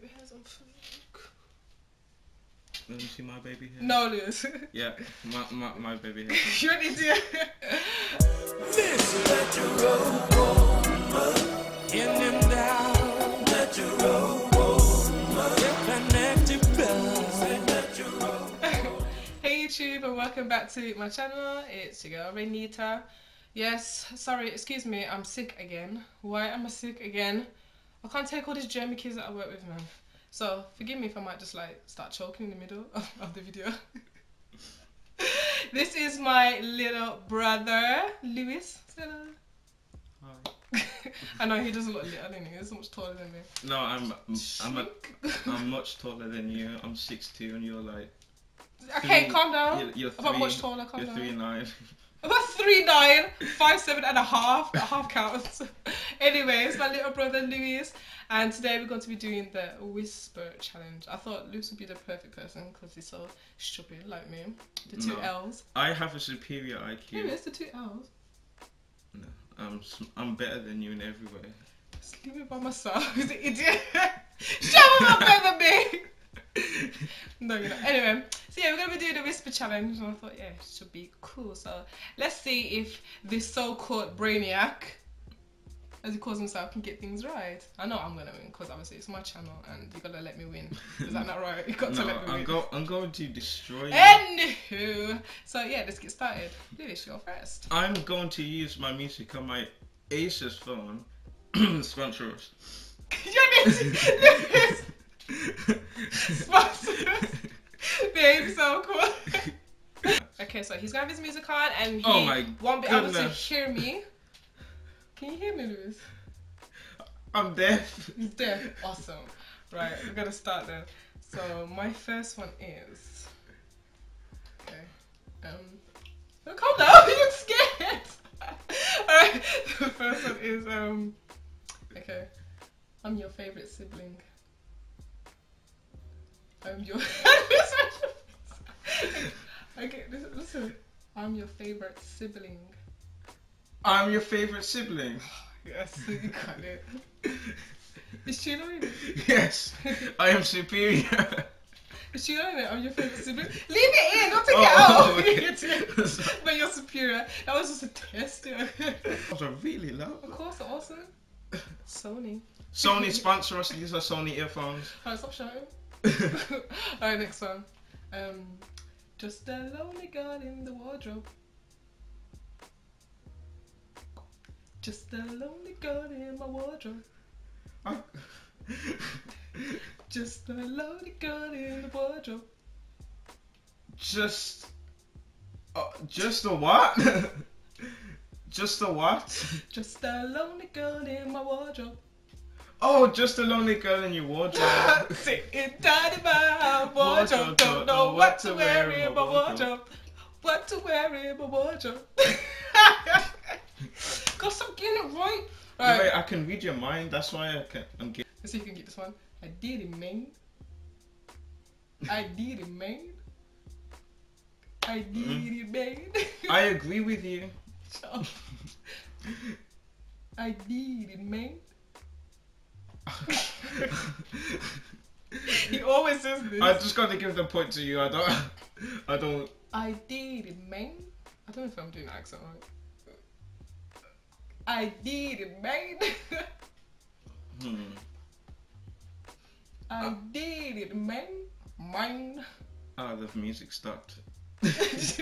baby hairs on fleek. Let me see my baby hair. No, Lewis. Yeah, my, my, my baby hair. You're an idiot. hey YouTube and welcome back to my channel. It's your girl Raenita. Yes, sorry, excuse me, I'm sick again. Why am I sick again? I can't take all these German kids that I work with, man. So forgive me if I might just like start choking in the middle of, of the video. this is my little brother, Lewis. Hello. Hi. I know he doesn't look little, doesn't he? He's so much taller than me. No, I'm I'm a, I'm much taller than you. I'm six two, and you're like Okay, three- calm down. You're, you're I'm three. much taller, calm You're down. three nine. About three nine, five seven and a half. That half counts. Anyways, my little brother Louis, and today we're going to be doing the whisper challenge. I thought Louis would be the perfect person because he's so stupid like me. The two No. L's. I have a superior IQ. Louis, the two L's. No, I'm I'm better than you in every way. Just leave me by myself. He's an idiot. Shut up, better than me. No, you're not. Anyway, so yeah, we're gonna be doing the whisper challenge, and I thought, yeah, it should be cool. So let's see if this so-called brainiac, as he calls himself, can get things right. I know I'm gonna win because obviously it's my channel, and you gotta let me win. Is that not right? You got to No, let me I'm win. go I'm going to destroy you. Anywho, so yeah, let's get started. Lewis, you're first. I'm going to use my music on my Asus phone. Sponsor us. You're Lewis. Babe, so cool. okay, so he's gonna have his music on and he Oh my won't be able to hear me. Can you hear me, Lewis? I'm deaf. He's deaf. Awesome. Right, we're gonna start then. So my first one is Okay. Um oh, calm down, you're scared. Alright, the first one is um okay. I'm your favourite sibling. I'm your Okay, listen, listen. I'm your favourite sibling. I'm your favorite sibling. Yes, you got it. Is she knowing it? Yes, I am superior. Is she knowing it? I'm your favourite sibling. Leave it in, don't take Oh, it out. oh, okay. But you're superior. That was just a test. Those are really loud. Of course, awesome. Sony. Sony sponsor us. These are Sony earphones. Alright, stop shouting. Alright, next one. Um, just a lonely girl in the wardrobe. Just a lonely girl in my wardrobe. Just a lonely girl in the wardrobe. just, uh, just a what? just a what? Just a lonely girl in my wardrobe. Oh, just a lonely girl in your wardrobe. Sitting down in my wardrobe, don't know what to wear in my wardrobe. What to wear in my wardrobe. Cause I'm getting it right. Alright, Wait, I can read your mind. That's why I can. I'm getting. let's see if you can get this one. I did it, man. I did it, man. I did it, man. Mm-hmm. I agree with you. I did it, man. He always says this. I just got to give the point to you. I don't. I don't. I did it, man. I don't know if I'm doing accent right. I did it, man. Hmm. I did it, man. Mine. Ah, the music stopped. What's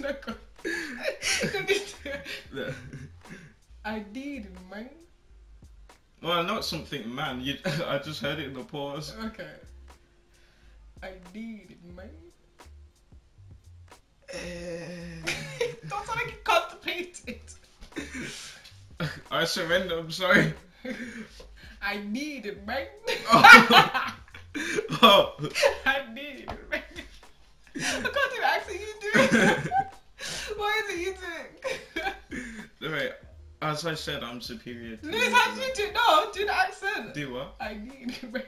not good? I did it, man. Well, not something, man. You. I just heard it in the pause. Okay. I did it, man. Eh. Don't sound like you contemplated. I surrender. I'm sorry. I need it, man. Oh. Oh. I need it, man. I can't do the accent you do. Why is it you doing? Alright. As I said, I'm superior. To Liz, you. how do you do? No, do the accent. Do what? I need it, man.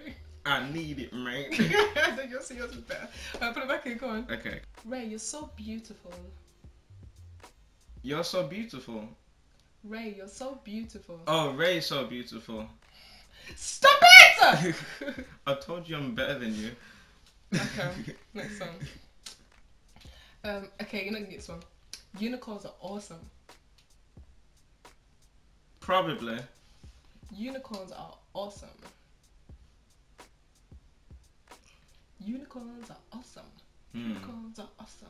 I need it, mate. I think yours, yours is better. Alright, put it back in, go on. okay. Ray, you're so beautiful. You're so beautiful. Ray, you're so beautiful. Oh, Ray's so beautiful. Stop it! I told you I'm better than you. okay, next one. Um, okay, you're not gonna get this one. Unicorns are awesome. Probably. Unicorns are awesome. Unicorns are awesome. Hmm. Unicorns are awesome.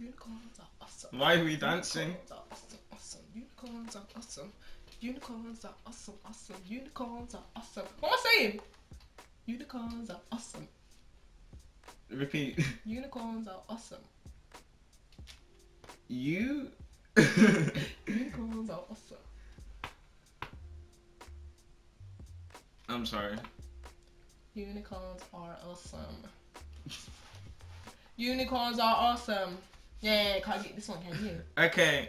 Unicorns are awesome. Why are we dancing? Unicorns are awesome, awesome. Unicorns are awesome. Unicorns are awesome, awesome. Unicorns are awesome. What am I saying? Unicorns are awesome. Repeat. Unicorns are awesome. You. Unicorns are awesome. I'm sorry. Unicorns are awesome. Unicorns are awesome. Yeah, can't get this one, can you? Okay.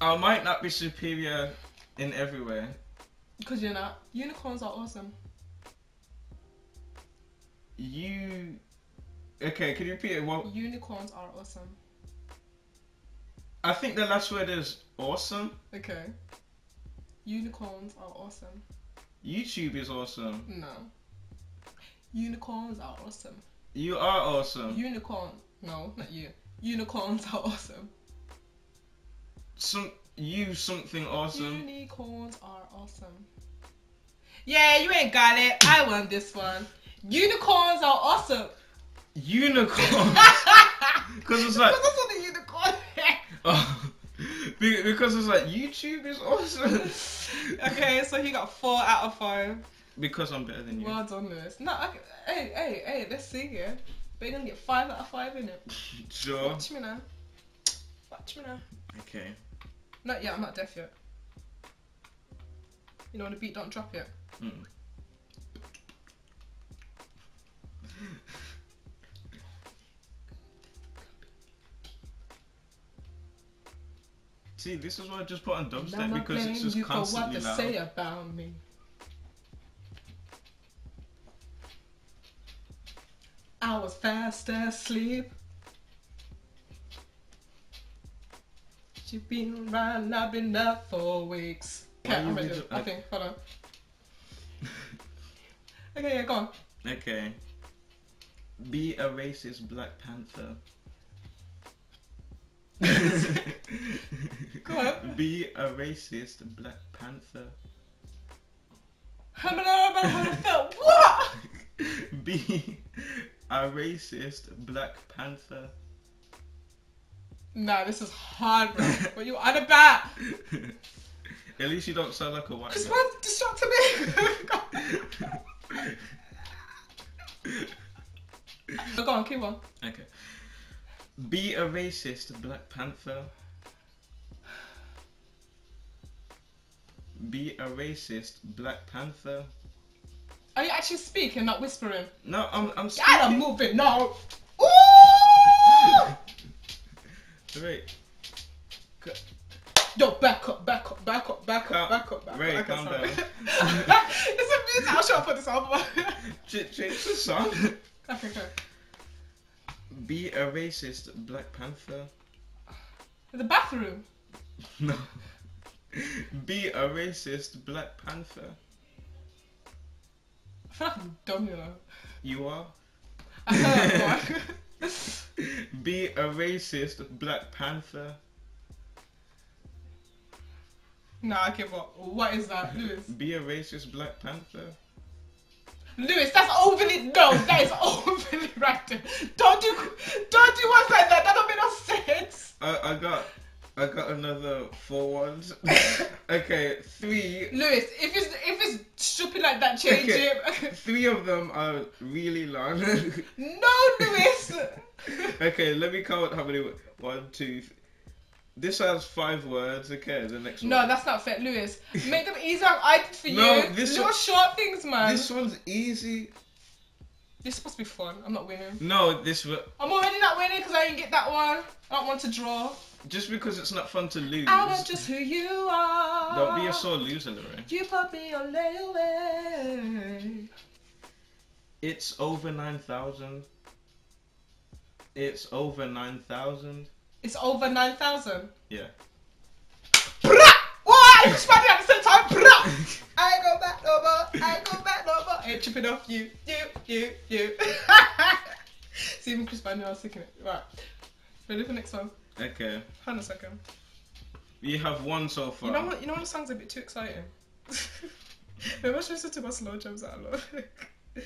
I might not be superior in every way. Because you're not. Unicorns are awesome. You. Okay, can you repeat it? Well, Unicorns are awesome. I think the last word is awesome. Okay. Unicorns are awesome. YouTube is awesome. No. Unicorns are awesome. You are awesome. Unicorn. No, not you. Unicorns are awesome. Some you something awesome. Unicorns are awesome. Yeah, you ain't got it. I won this one. Unicorns are awesome. Unicorn. Because it's like, Because that's what a unicorn. oh, because it's like YouTube is awesome. okay, so he got four out of five. Because I'm better than you. Well done, Lewis. No, I, hey, hey, hey, let's see yeah. But you're gonna get five out of five in it. Sure. Watch me now. Watch me now. Okay. Not yet. I'm not deaf yet. You know when the beat don't drop yet. Mm. See, this is why I just put on dubstep I'm because it's just you for what constantly to loud. say about me. I was fast asleep. You've been around, I've been up for weeks. Okay, I'm ready. read- I think. Hold on. Okay, yeah, go on. Okay. Be a racist Black Panther. Go on. Be a racist Black Panther. I'm about how I. What? Be a racist Black Panther. Nah, this is hard, bro. What you on about? At least you don't sound like a white This man. man's distracting me. Oh, go on, keep on. Okay. Be a racist Black Panther. Be a racist Black Panther. Are you actually speaking, not whispering? No, I'm I'm God, I'm moving now. Ooh! Wait, Yo, back up, back up, back up, back up, back up, back up. Ray, calm down. it's a music. I'll shut up for this album. ch- change the song. okay, okay. Be a racist Black Panther. The bathroom. No. Be a racist Black Panther. I feel like I'm dumb, you know. You are. I heard one. Be a racist Black Panther. nah, I give up. What is that, Lewis? Be a racist Black Panther. Lewis, that's overly no, that is overly right. Don't do don't do ones like that. That don't make no sense. I, I got I got another four ones. okay, three Lewis, if it's if it's stupid like that, change Okay. it. three of them are really long. no, Lewis. okay, let me count how many one, two th- this has five words, okay, the next no, one. No, that's not fair, Lewis. Make them easier. I did for No, you. this Little one- short things, man. This one's easy. This is supposed to be fun. I'm not winning. No, this one I'm already not winning because I didn't get that one. I don't want to draw. Just because it's not fun to lose. I want just who you are. Don't be a sore loser, Lorraine. You put me on layaway. It's over nine thousand. It's over nine thousand. It's over 9,000. Yeah. Brah! What? You at the same time. Brah! I ain't go back no more. I ain't go back no more. ain't tripping off you, you, you, you. See, even Chris knew I was singing it. Right. Ready for the next one? Okay. Hold on a second. You have one so far. You know what? You know when the song's a bit too exciting. Maybe I should listen to my slow jams out loud.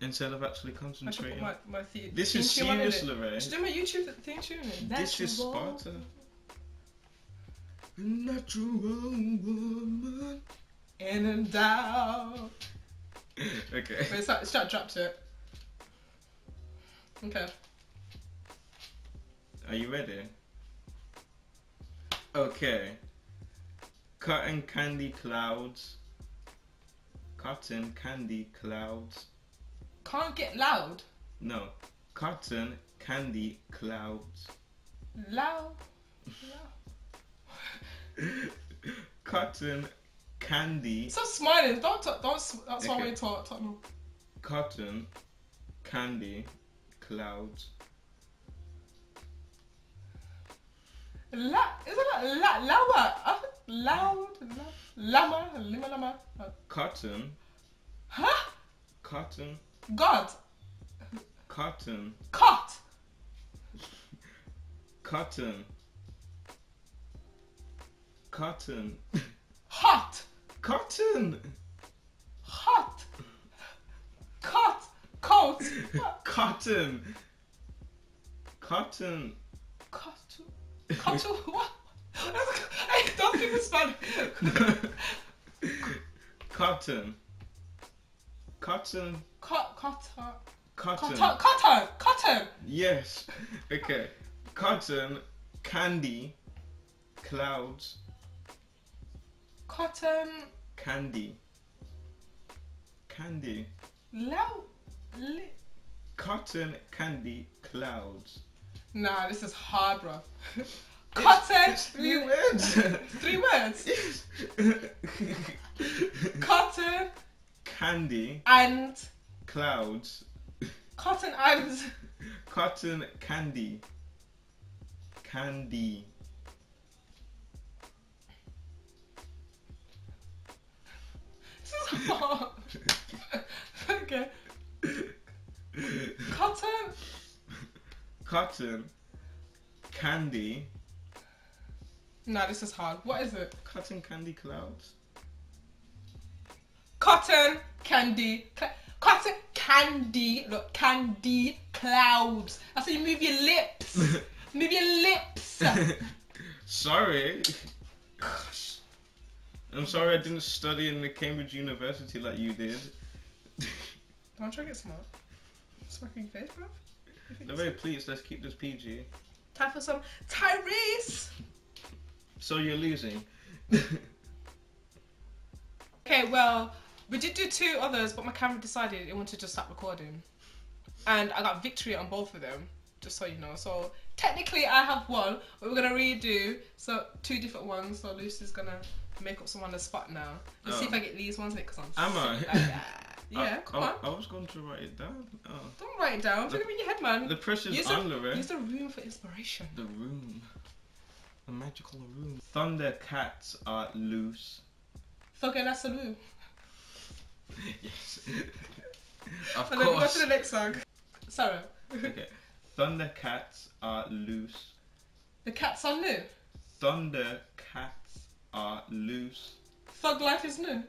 Instead of actually I should put concentrating. my, my theme, This theme is tune on, serious, innit? Lorraine. Should do my YouTube theme tune. in. This is Natural. Sparta. Natural woman. In and out. Okay. Wait, start, start drop to it. Okay. Are you ready? Okay. Cotton candy clouds. Cotton candy clouds. Can't get loud. No. Cotton candy clouds. Loud. loud. Cotton candy. Stop smiling. Don't talk. Don't. s- That's why we talk. Talk. Cotton candy clouds. La. Is it like la? Lama. Uh, loud. La, lama. Lima lama. Uh, Cotton. Huh? Cotton. God. Cotton. Cut. Cotton. Cotton. Hot. Cotton. Hot. Cut. Coat. Cotton. Cotton. Cut. Cut. What? I don't think it's funny. Cotton. Cotton. Cotton. Cotton. Cotton. Cotton. Yes. Okay. Cotton. Candy. Clouds. Cotton. Candy. Candy. Li- Cotton candy clouds. Nah, this is hard, bro. Cotton. It's three words. Three words. Cotton candy and clouds. cotton and Cotton candy. Candy. this is hard. okay. Cotton. Cotton. Candy. Nah, this is hard. What is it? Cotton candy clouds. Cotton candy. Cl- cotton candy. Look, candy clouds. I you move your lips. move your lips. sorry. Gosh. I'm sorry I didn't study in the Cambridge University like you did. Don't try to get smart. Smacking face, bro. No, very please, let's keep this PG. Time for some Tyrese. So you're losing. Okay, well, we did do two others, but my camera decided it wanted to stop recording. And I got victory on both of them, just so you know. So technically I have one, but we're gonna redo so two different ones. So Lucy's gonna make up some on the spot now. Let's see Oh. if I get these ones because I'm Am I? sick of that. Yeah, I, come I, on. I was going to write it down. Oh. Don't write it down. Put it in your head, man. The pressure's use, on, the, Lorraine. use the room for inspiration. The room. The magical room. Thundercats are loose. Fucking that's a room. yes. of And then go to the next song. Sarah. okay. Thundercats are loose. The cat's on new. Thundercats are loose. Thug life is new.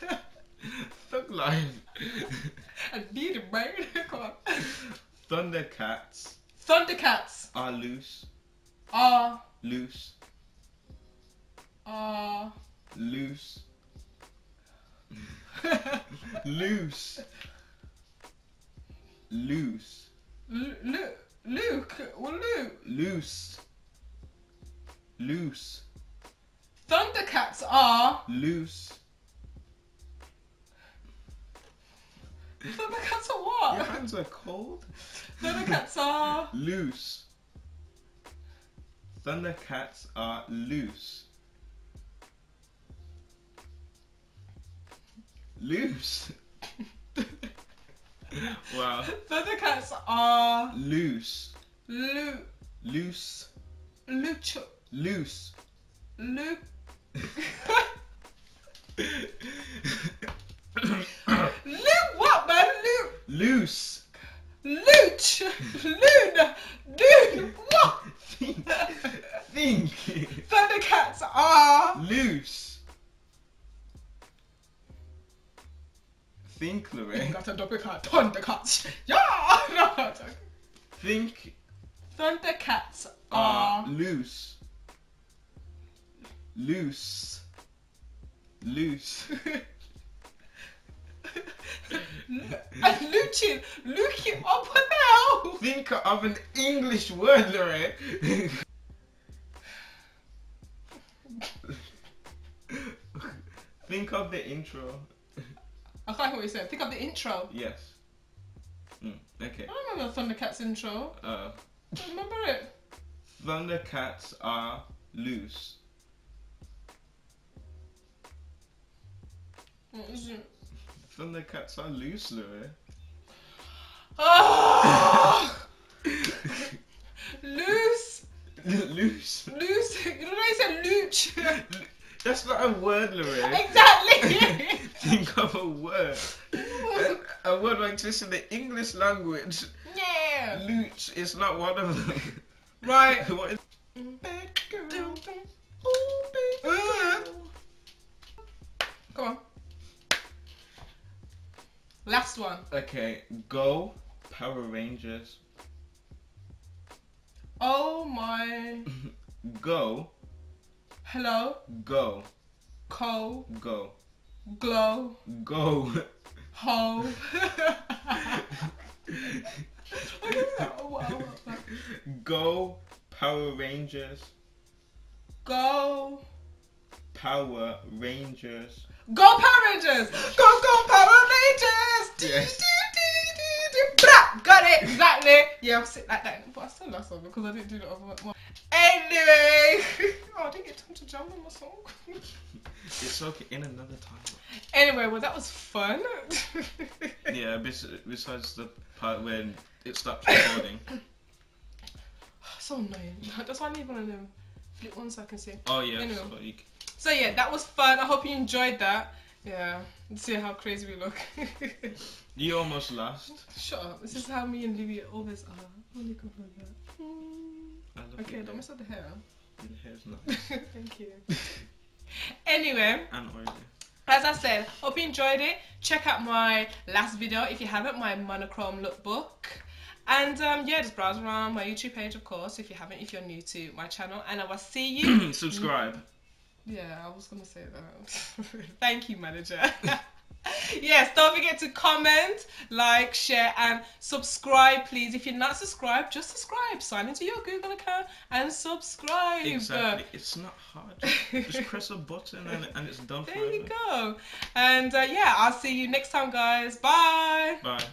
Thug life. I need it, man. Come on. Thundercats Thundercats are loose. are Loose. are Loose. Loose. Loose. Lu- Lu- Luke. Well, Luke. Loose. Loose. Thundercats are Loose. Thundercats are what? Your hands are cold. Thundercats are Loose. Thundercats are loose. Loose. wow. Thundercats are Loose. Lu Loose. Luch Loose. Luke Luke Loose. Looch. Loon. Loon. What? Think. Think. Thundercats are. Loose. Think, Lorraine. got a double cat. Thundercats. Yeah. No. Think Thundercats are. loose. Loose. Loose. I'm looching. Looking up. Think of an English word, Lorraine. Think of the intro. I can't hear what you said. Think of the intro. Yes. Mm, okay. I remember the Thundercats intro. Uh, I remember it. Thundercats are loose. What is it? Thundercats are loose, Lorraine. Oh! Loose. loose. Loose. You know I said? Looch. That's not a word, Lorraine. exactly. Think of a word. A, a word that exists in the English language. yeah. Looch is not one of them. Right. what is mm-hmm. Come on. Last one. Okay, go Power Rangers. Oh my. Go, Hello. go, Co. go, Glow. go. Ho. Go Power Rangers. Go. Power Rangers. Go Power Rangers! Go go Power Rangers! Blah! Got it exactly. Yeah, I'll sit like that, but I still lost one because I didn't do the other one. Anyway, oh, I didn't get time to jump on my song. It's okay in another time. anyway, well that was fun. Yeah, besides the part when it stops recording. Oh, so annoying. That's why I need one of them flip ones so I can see. Oh yeah, Anyway. so you c- So yeah, that was fun. I hope you enjoyed that. Yeah, see how crazy we look. you almost lost. Shut up. This is how me and Louis always are. Only of that. Mm. Okay, don't mess up the hair. Your hair's not Thank you. Anyway, and oily. as I said, hope you enjoyed it. Check out my last video if you haven't, my monochrome lookbook. And um, yeah, just browse around my YouTube page, of course, if you haven't, if you're new to my channel. And I will see you. Subscribe. Yeah, I was gonna say that. Thank you, manager. yes, don't forget to comment, like, share, and subscribe, please. If you're not subscribed, just subscribe. Sign into your Google account and subscribe. Exactly. It's not hard. just press a button and, and it's done there you go. And uh, yeah, I'll see you next time, guys. Bye. Bye.